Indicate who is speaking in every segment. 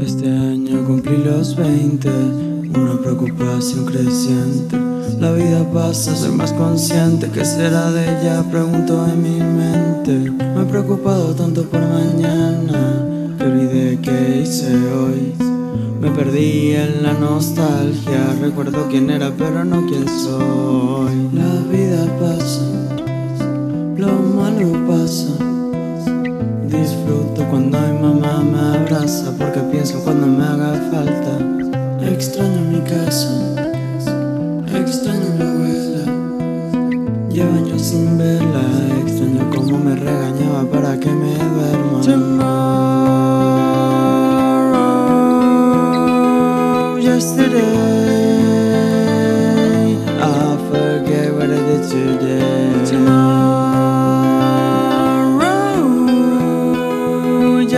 Speaker 1: Este año cumplí los 20, una preocupación creciente. La vida pasa, soy más consciente. ¿Qué será de ella? Pregunto en mi mente. Me he preocupado tanto por mañana que olvidé que hice hoy. Me perdí en la nostalgia. Recuerdo quién era, pero no quién soy. La vida pasa cuando mi mamá me abraza porque pienso cuando me haga falta. Extraño mi casa, extraño mi abuela. Llevo años sin verla, extraño cómo me regañaba para que me duerma. Tomorrow, yesterday, I forget what I did today.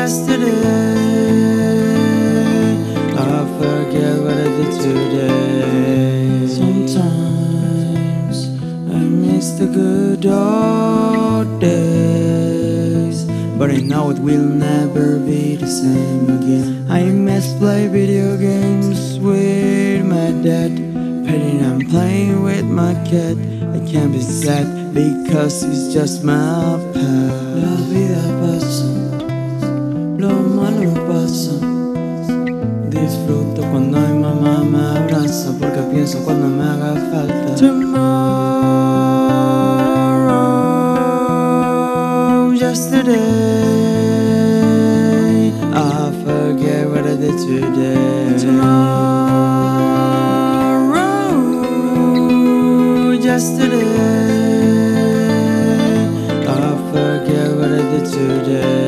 Speaker 1: Yesterday, I forget what I did today. Sometimes I miss the good old days, but I know it will never be the same again. I miss play video games with my dad, petting and playing with my cat. I can't be sad because he's just my pet. pienso cuando me haga falta. Tomorrow, yesterday, I forget what I did today. Tomorrow, yesterday, I forget what I did today.